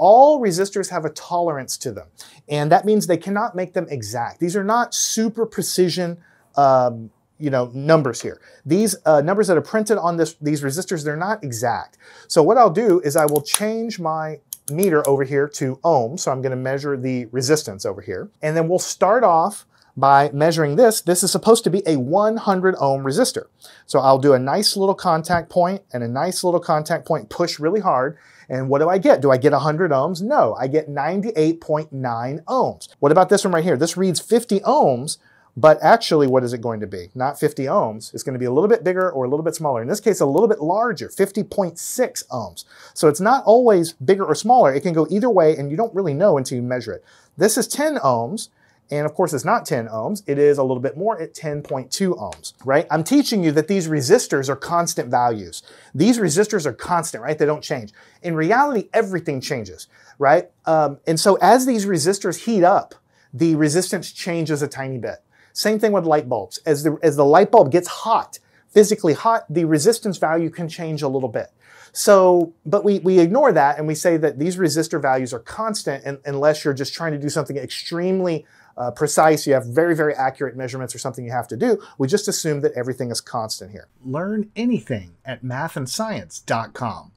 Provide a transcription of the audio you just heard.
all resistors have a tolerance to them. And that means they cannot make them exact. These are not super precision um, you know, numbers here. These uh, numbers that are printed on this, these resistors, they're not exact. So what I'll do is I will change my meter over here to ohms. So I'm going to measure the resistance over here. And then we'll start off by measuring this. This is supposed to be a 100 ohm resistor. So I'll do a nice little contact point and a nice little contact point, push really hard. And what do I get? Do I get 100 ohms? No, I get 98.9 ohms. What about this one right here? This reads 50 ohms, but actually, what is it going to be? Not 50 ohms. It's going to be a little bit bigger or a little bit smaller. In this case, a little bit larger, 50.6 ohms. So it's not always bigger or smaller. It can go either way, and you don't really know until you measure it. This is 10 ohms. And of course, it's not 10 ohms. It is a little bit more at 10.2 ohms, right? I'm teaching you that these resistors are constant values. These resistors are constant, right? They don't change. In reality, everything changes, right? Um, and so as these resistors heat up, the resistance changes a tiny bit. Same thing with light bulbs. As the, as the light bulb gets hot, physically hot, the resistance value can change a little bit. So, but we, we ignore that and we say that these resistor values are constant and, unless you're just trying to do something extremely uh, precise, you have very, very accurate measurements or something you have to do. We just assume that everything is constant here. Learn anything at mathandscience.com.